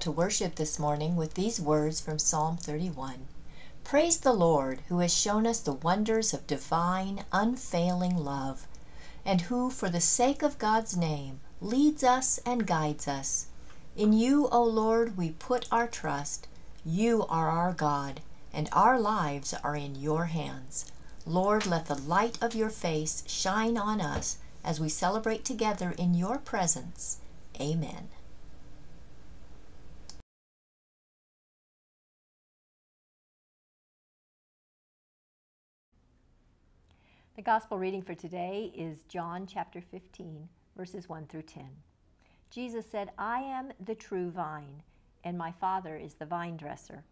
To worship this morning with these words from Psalm 31. Praise the Lord, who has shown us the wonders of divine, unfailing love, and who, for the sake of God's name, leads us and guides us. In you, O Lord, we put our trust. You are our God, and our lives are in your hands. Lord, let the light of your face shine on us as we celebrate together in your presence. Amen. The gospel reading for today is John chapter 15, verses 1 through 10. Jesus said, I am the true vine, and my Father is the vine dresser.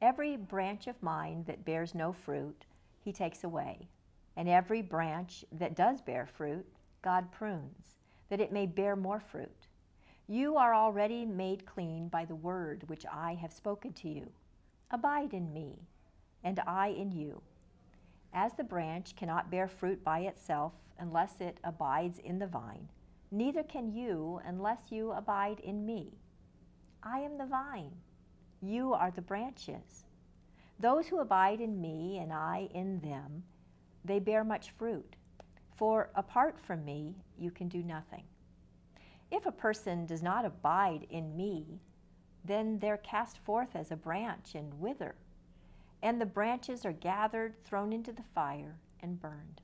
Every branch of mine that bears no fruit, he takes away. And every branch that does bear fruit, God prunes, that it may bear more fruit. You are already made clean by the word which I have spoken to you. Abide in me, and I in you. As the branch cannot bear fruit by itself unless it abides in the vine, neither can you unless you abide in me. I am the vine, you are the branches. Those who abide in me and I in them, they bear much fruit. For apart from me, you can do nothing. If a person does not abide in me, then they're cast forth as a branch and wither and the branches are gathered, thrown into the fire, and burned.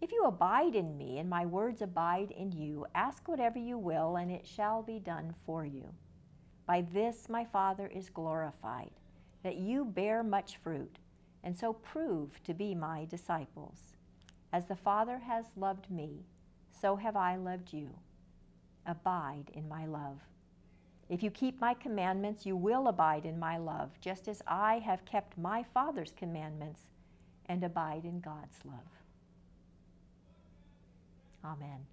If you abide in me, and my words abide in you, ask whatever you will, and it shall be done for you. By this my Father is glorified, that you bear much fruit, and so prove to be my disciples. As the Father has loved me, so have I loved you. Abide in my love. If you keep my commandments, you will abide in my love, just as I have kept my Father's commandments and abide in God's love. Amen.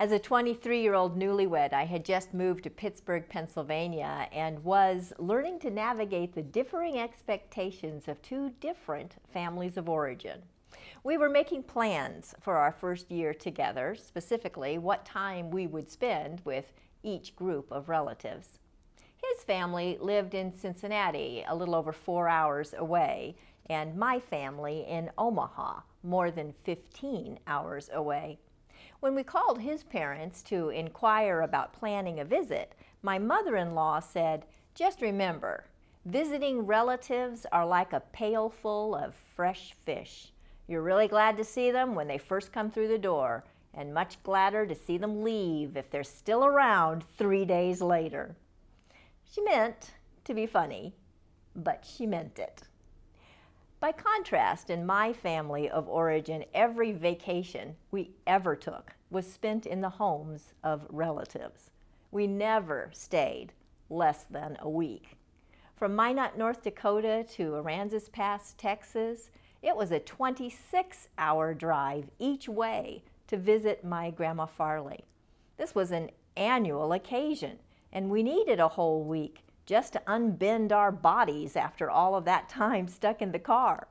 As a 23 year old newlywed, I had just moved to Pittsburgh, Pennsylvania, and was learning to navigate the differing expectations of two different families of origin. We were making plans for our first year together, specifically what time we would spend with each group of relatives. His family lived in Cincinnati, a little over four hours away, and my family in Omaha, more than 15 hours away. When we called his parents to inquire about planning a visit, my mother in law said, Just remember, visiting relatives are like a pailful of fresh fish. You're really glad to see them when they first come through the door, and much gladder to see them leave if they're still around three days later. She meant to be funny, but she meant it. By contrast, in my family of origin, every vacation we ever took was spent in the homes of relatives. We never stayed less than a week. From Minot, North Dakota to Aransas Pass, Texas, it was a 26 hour drive each way to visit my Grandma Farley. This was an annual occasion, and we needed a whole week just to unbend our bodies after all of that time stuck in the car.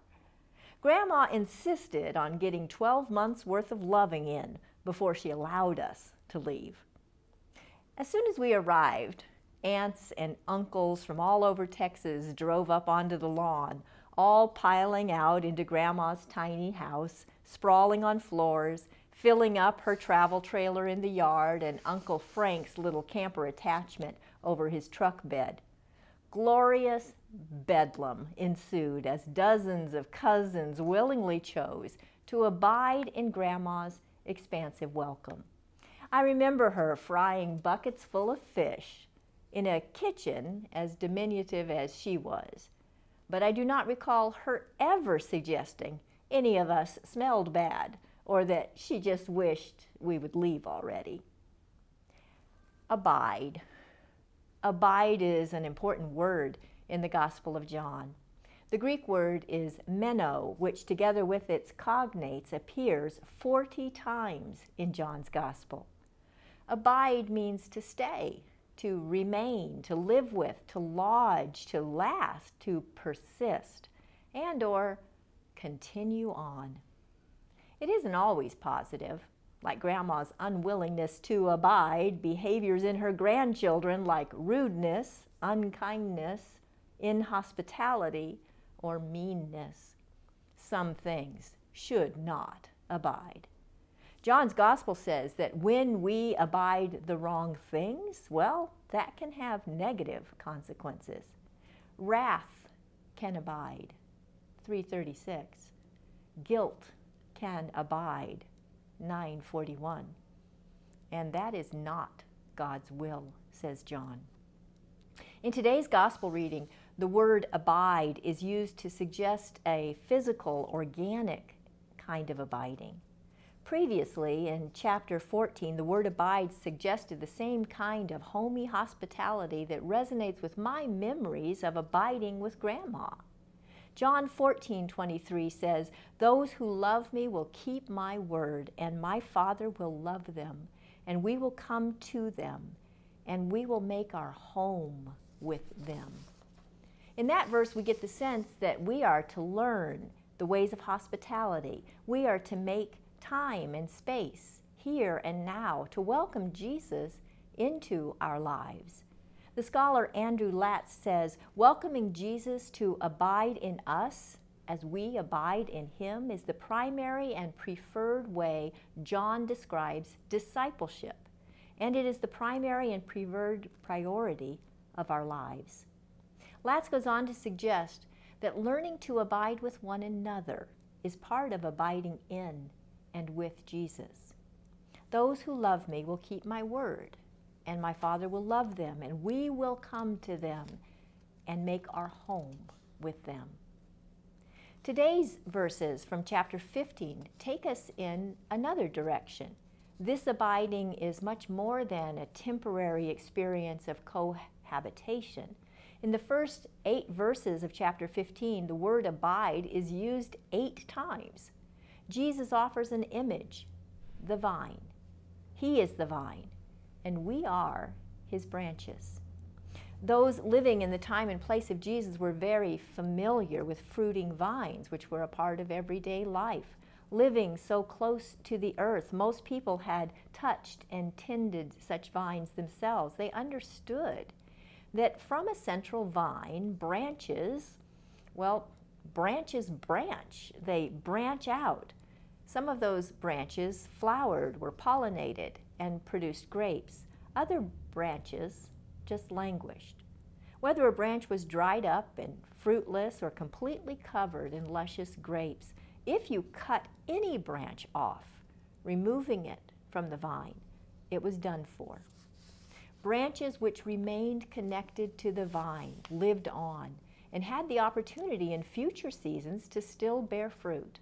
Grandma insisted on getting 12 months worth of loving in before she allowed us to leave. As soon as we arrived, aunts and uncles from all over Texas drove up onto the lawn, all piling out into Grandma's tiny house, sprawling on floors, filling up her travel trailer in the yard and Uncle Frank's little camper attachment over his truck bed. Glorious bedlam ensued as dozens of cousins willingly chose to abide in Grandma's expansive welcome. I remember her frying buckets full of fish in a kitchen as diminutive as she was, but I do not recall her ever suggesting any of us smelled bad or that she just wished we would leave already. Abide. Abide is an important word in the Gospel of John. The Greek word is meno, which together with its cognates appears 40 times in John's Gospel. Abide means to stay, to remain, to live with, to lodge, to last, to persist, and or continue on. It isn't always positive like grandma's unwillingness to abide behaviors in her grandchildren like rudeness, unkindness, inhospitality, or meanness. Some things should not abide. John's gospel says that when we abide the wrong things, well, that can have negative consequences. Wrath can abide. 336. Guilt can abide. 941. And that is not God's will, says John. In today's gospel reading, the word abide is used to suggest a physical, organic kind of abiding. Previously, in chapter 14, the word abide suggested the same kind of homey hospitality that resonates with my memories of abiding with Grandma. John 14, 23 says, Those who love me will keep my word, and my Father will love them, and we will come to them, and we will make our home with them. In that verse, we get the sense that we are to learn the ways of hospitality. We are to make time and space here and now to welcome Jesus into our lives. The scholar Andrew Latz says, welcoming Jesus to abide in us as we abide in him is the primary and preferred way John describes discipleship, and it is the primary and preferred priority of our lives. Latz goes on to suggest that learning to abide with one another is part of abiding in and with Jesus. Those who love me will keep my word, and my Father will love them, and we will come to them and make our home with them. Today's verses from chapter 15 take us in another direction. This abiding is much more than a temporary experience of cohabitation. In the first eight verses of chapter 15, the word abide is used eight times. Jesus offers an image, the vine. He is the vine, and we are his branches. Those living in the time and place of Jesus were very familiar with fruiting vines, which were a part of everyday life. Living so close to the earth, most people had touched and tended such vines themselves. They understood that from a central vine, branches, well, branches branch, they branch out. Some of those branches flowered, were pollinated, and produced grapes. Other branches just languished. Whether a branch was dried up and fruitless or completely covered in luscious grapes, if you cut any branch off, removing it from the vine, it was done for. Branches which remained connected to the vine lived on and had the opportunity in future seasons to still bear fruit.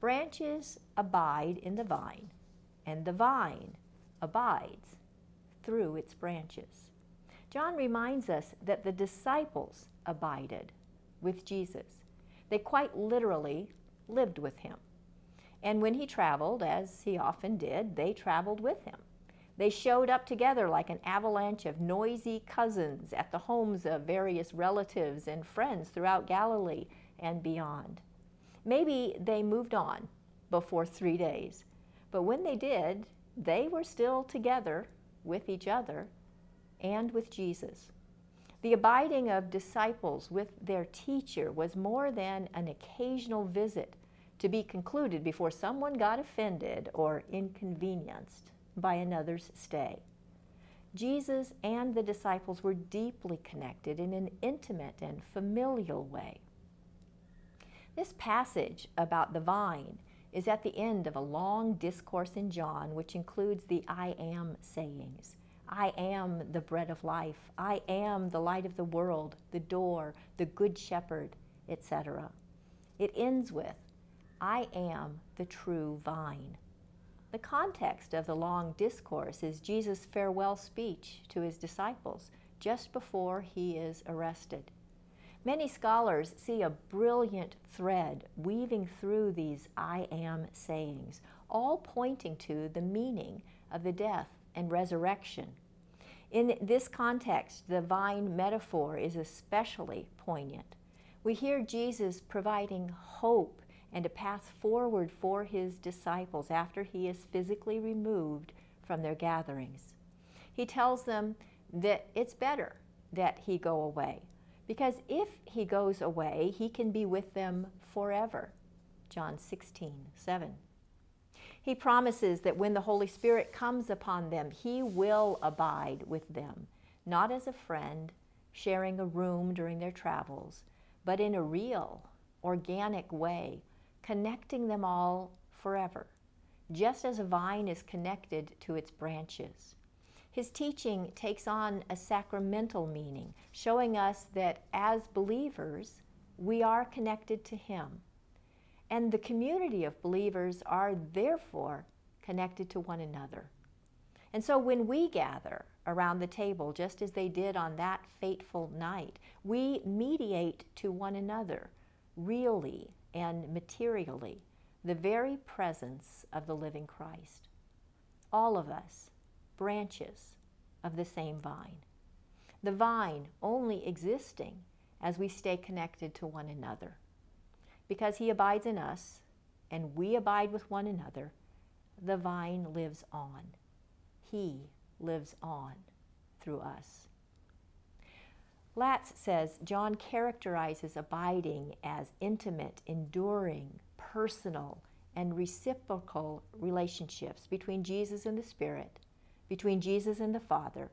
Branches abide in the vine, and the vine abides through its branches. John reminds us that the disciples abided with Jesus. They quite literally lived with him. And when he traveled, as he often did, they traveled with him. They showed up together like an avalanche of noisy cousins at the homes of various relatives and friends throughout Galilee and beyond. Maybe they moved on before three days, but when they did, they were still together with each other and with Jesus. The abiding of disciples with their teacher was more than an occasional visit to be concluded before someone got offended or inconvenienced by another's stay. Jesus and the disciples were deeply connected in an intimate and familial way. This passage about the vine is at the end of a long discourse in John, which includes the I am sayings. I am the bread of life. I am the light of the world, the door, the good shepherd, etc. It ends with, I am the true vine. The context of the long discourse is Jesus' farewell speech to his disciples just before he is arrested. Many scholars see a brilliant thread weaving through these I am sayings, all pointing to the meaning of the death and resurrection. In this context, the vine metaphor is especially poignant. We hear Jesus providing hope and a path forward for his disciples after he is physically removed from their gatherings. He tells them that it's better that he go away because if he goes away, he can be with them forever. John 16, 7. He promises that when the Holy Spirit comes upon them, he will abide with them, not as a friend sharing a room during their travels, but in a real, organic way connecting them all forever, just as a vine is connected to its branches. His teaching takes on a sacramental meaning, showing us that as believers, we are connected to Him. And the community of believers are therefore connected to one another. And so when we gather around the table, just as they did on that fateful night, we mediate to one another, really and materially the very presence of the living Christ. All of us, branches of the same vine. The vine only existing as we stay connected to one another. Because he abides in us and we abide with one another, the vine lives on. He lives on through us. Latz says John characterizes abiding as intimate, enduring, personal, and reciprocal relationships between Jesus and the Spirit, between Jesus and the Father,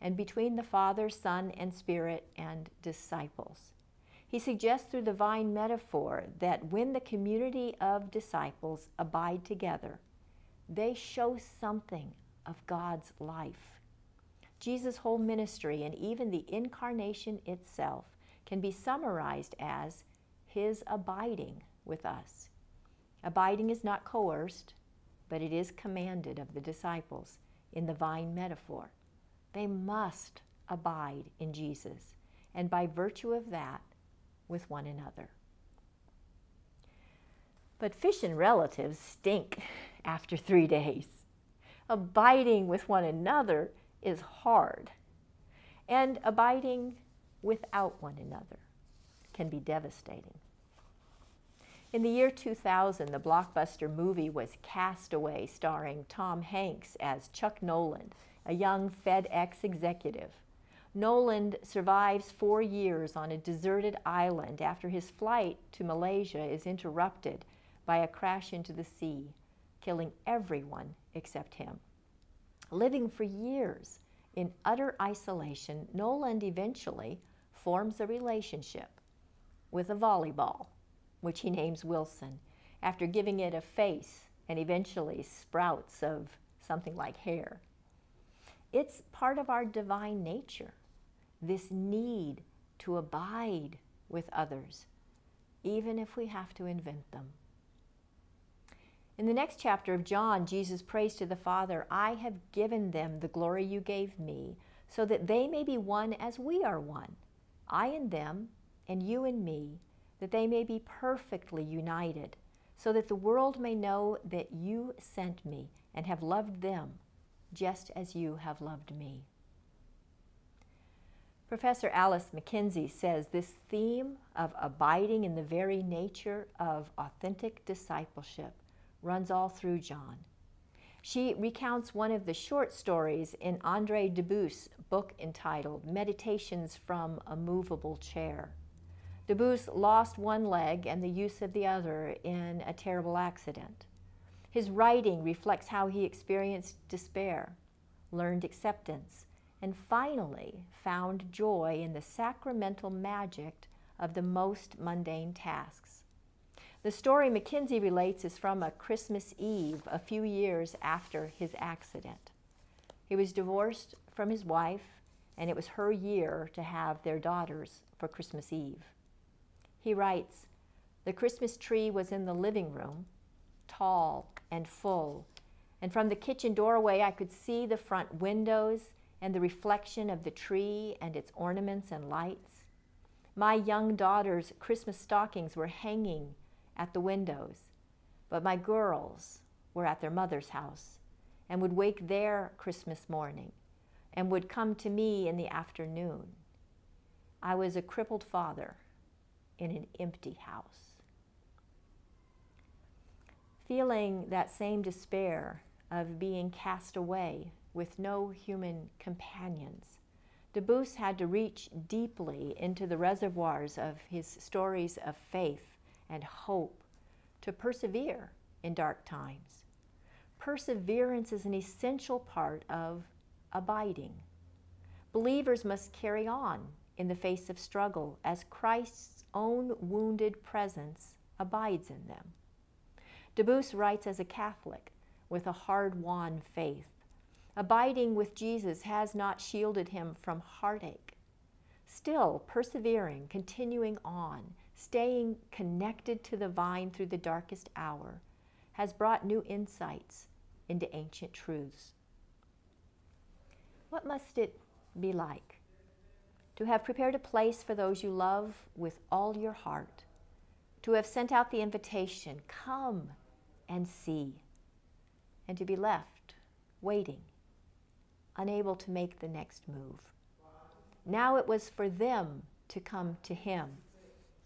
and between the Father, Son, and Spirit and disciples. He suggests through the vine metaphor that when the community of disciples abide together, they show something of God's life Jesus' whole ministry and even the incarnation itself can be summarized as his abiding with us. Abiding is not coerced, but it is commanded of the disciples in the vine metaphor. They must abide in Jesus, and by virtue of that, with one another. But fish and relatives stink after three days. abiding with one another is hard. And abiding without one another can be devastating. In the year 2000, the blockbuster movie was Cast Away, starring Tom Hanks as Chuck Noland, a young FedEx executive. Noland survives four years on a deserted island after his flight to Malaysia is interrupted by a crash into the sea, killing everyone except him. Living for years in utter isolation, Noland eventually forms a relationship with a volleyball, which he names Wilson, after giving it a face and eventually sprouts of something like hair. It's part of our divine nature, this need to abide with others, even if we have to invent them. In the next chapter of John, Jesus prays to the Father, I have given them the glory you gave me, so that they may be one as we are one, I and them, and you and me, that they may be perfectly united, so that the world may know that you sent me and have loved them just as you have loved me. Professor Alyce McKenzie says this theme of abiding in the very nature of authentic discipleship runs all through John. She recounts one of the short stories in Andre Dubus' book entitled Meditations from a Movable Chair. Dubus lost one leg and the use of the other in a terrible accident. His writing reflects how he experienced despair, learned acceptance, and finally found joy in the sacramental magic of the most mundane tasks. The story McKenzie relates is from a Christmas Eve a few years after his accident. He was divorced from his wife, and it was her year to have their daughters for Christmas Eve. He writes, The Christmas tree was in the living room, tall and full, and from the kitchen doorway I could see the front windows and the reflection of the tree and its ornaments and lights. My young daughter's Christmas stockings were hanging at the windows, but my girls were at their mother's house and would wake there Christmas morning and would come to me in the afternoon. I was a crippled father in an empty house. Feeling that same despair of being cast away with no human companions, Dubus had to reach deeply into the reservoirs of his stories of faith and hope to persevere in dark times. Perseverance is an essential part of abiding. Believers must carry on in the face of struggle as Christ's own wounded presence abides in them. Dubus writes as a Catholic with a hard won faith. Abiding with Jesus has not shielded him from heartache. Still, persevering, continuing on, staying connected to the vine through the darkest hour has brought new insights into ancient truths. What must it be like to have prepared a place for those you love with all your heart, to have sent out the invitation, come and see, and to be left waiting, unable to make the next move? Now it was for them to come to Him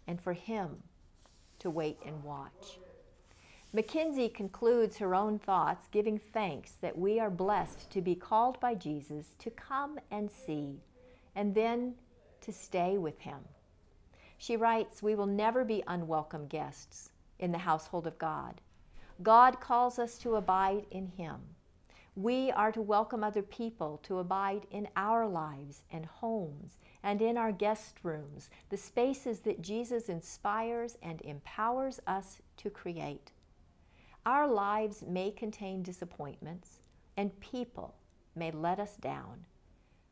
and for him to wait and watch. McKenzie concludes her own thoughts, giving thanks that we are blessed to be called by Jesus to come and see, and then to stay with him. She writes, We will never be unwelcome guests in the household of God. God calls us to abide in him. We are to welcome other people to abide in our lives and homes and in our guest rooms, the spaces that Jesus inspires and empowers us to create. Our lives may contain disappointments, and people may let us down,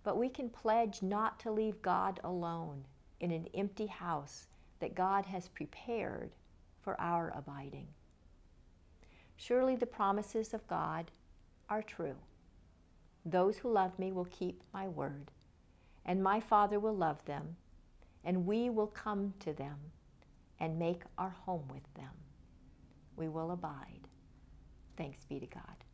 but we can pledge not to leave God alone in an empty house that God has prepared for our abiding. Surely the promises of God are true. Those who love me will keep my word and my Father will love them, and we will come to them and make our home with them. We will abide. Thanks be to God.